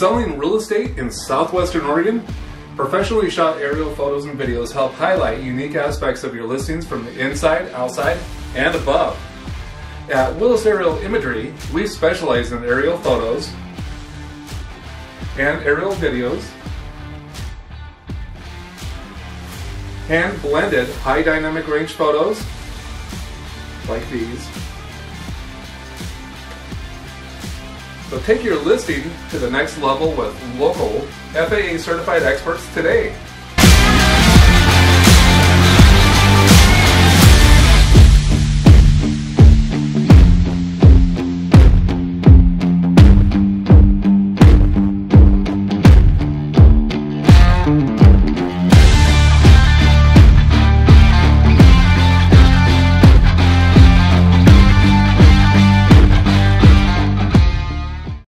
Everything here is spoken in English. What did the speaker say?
Selling real estate in southwestern Oregon? Professionally shot aerial photos and videos help highlight unique aspects of your listings from the inside, outside, and above. At Willis Aerial Imagery, we specialize in aerial photos and aerial videos, hand blended high dynamic range photos like these. So take your listing to the next level with local FAA certified experts today.